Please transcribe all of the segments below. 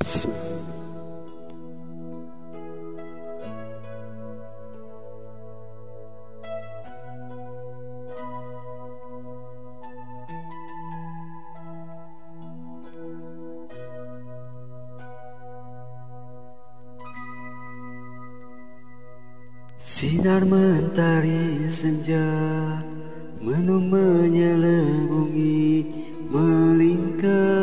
Sinar mentari senja Menung menyelubungi Melingkar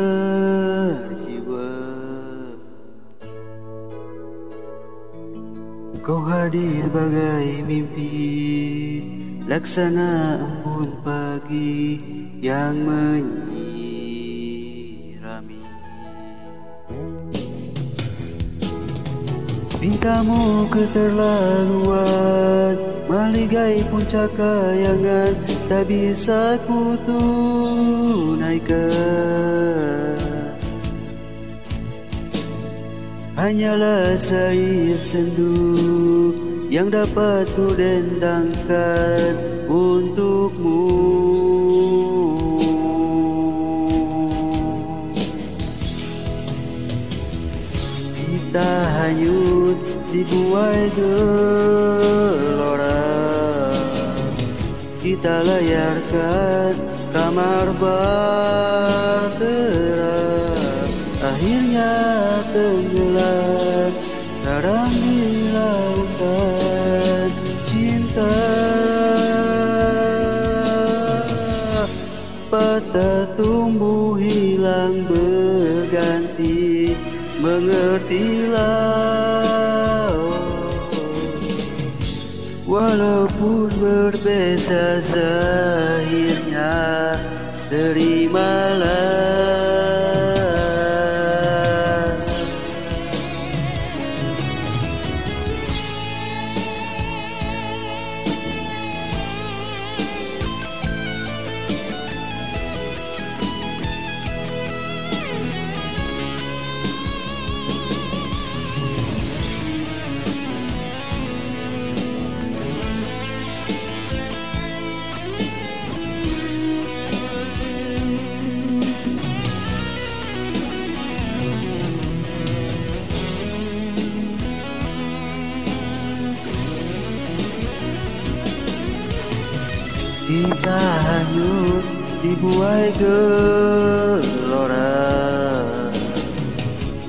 Kau hadir bagai mimpi. Laksana embun pagi Yang menyirami. Pintamu keterlaluan Maligai puncak kayangan. Tak bisa ku tunaikan Hanyalah sair sendu Yang dapat ku dendangkan Untukmu. Kita hanyut dibuai gelora. Kita layarkan kamar bahtera Akhirnya tenggelam Kadang di lautan cinta. Patah tumbuh hilang berganti Mengertilah Walaupun berbeza zahirnya Terimalah Kita hanyut dibuai gelora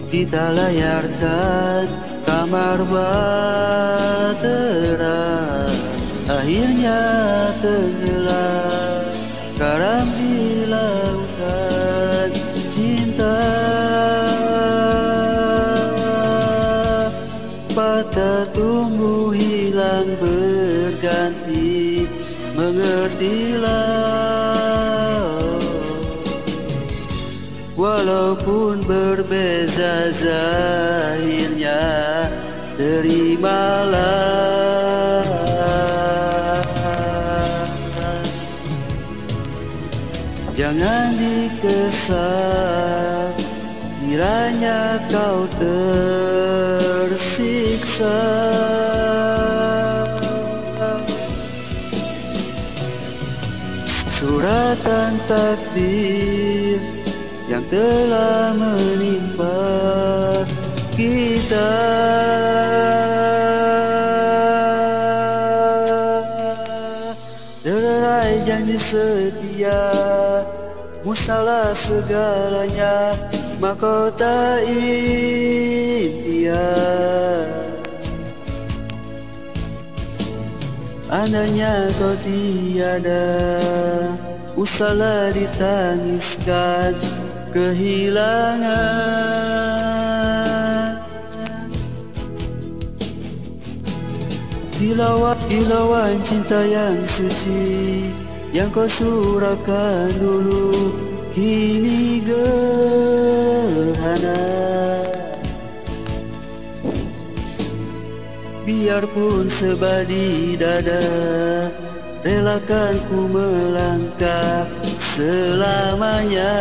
Kita layarkan kamar bahtera Akhirnya tenggelam karam di lautan cinta Patah tumbuh hilang berganti Mengertilah Walaupun berbeza zahirnya Terimalah Jangan dikesan Kiranya kau tersiksa Suratan takdir yang telah menimpa kita. Derai janji setia Musnahlah segalanya Mahkota impian. Andainya kau tiada Usahlah ditangiskan Kehilangan. Kilauan, kilauan cinta yang suci Yang kau surahkan dulu Kini gerhana. Biarpun sebadi dada Relakan ku melangkah selamanya